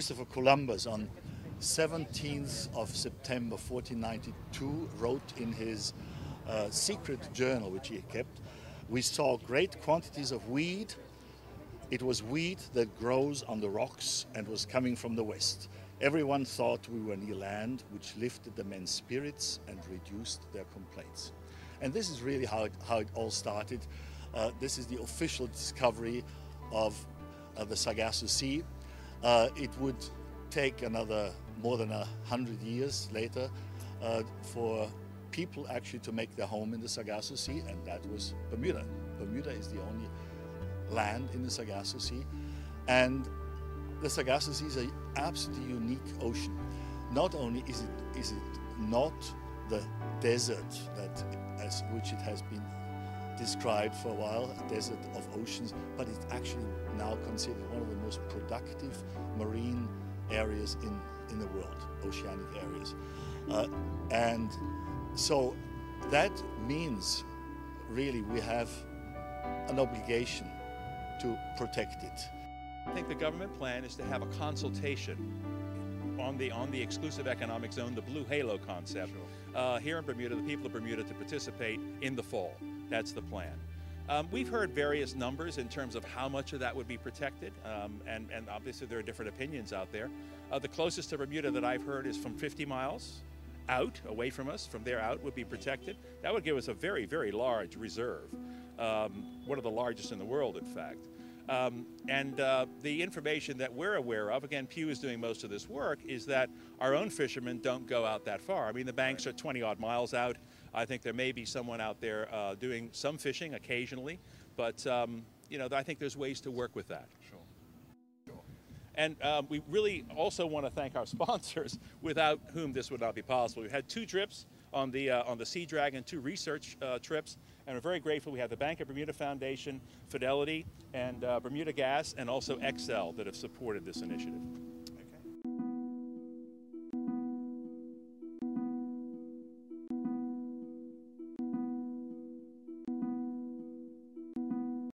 Christopher Columbus on 17th of September 1492 wrote in his uh, secret journal, which he kept, we saw great quantities of weed. It was weed that grows on the rocks and was coming from the west. Everyone thought we were near land, which lifted the men's spirits and reduced their complaints. And this is really how it, how it all started. Uh, this is the official discovery of uh, the Sargasso Sea. Uh, it would take another more than a hundred years later uh, for people actually to make their home in the Sargasso Sea, and that was Bermuda. Bermuda is the only land in the Sargasso Sea, and the Sargasso Sea is an absolutely unique ocean. Not only is it is it not the desert that as which it has been described for a while, a desert of oceans, but it's actually now considered one of the most productive marine areas in, in the world, oceanic areas. Uh, and so that means really we have an obligation to protect it. I think the government plan is to have a consultation on the on the exclusive economic zone, the blue halo concept, uh, here in Bermuda, the people of Bermuda to participate in the fall. That's the plan. Um, we've heard various numbers in terms of how much of that would be protected, um, and, and, obviously there are different opinions out there. Uh, the closest to Bermuda that I've heard is from 50 miles out, away from us, from there out would be protected. That would give us a very, very large reserve, um, one of the largest in the world, in fact. Um, and uh, the information that we're aware of, again, Pew is doing most of this work, is that our own fishermen don't go out that far. I mean, the banks are 20 odd miles out. I think there may be someone out there uh, doing some fishing occasionally, but um, you know, I think there's ways to work with that. Sure. sure. And um, we really also want to thank our sponsors, without whom this would not be possible. We've had two trips on the uh, on the Sea Dragon, two research uh, trips, and we're very grateful. We have the Bank of Bermuda Foundation, Fidelity, and uh, Bermuda Gas, and also XL that have supported this initiative.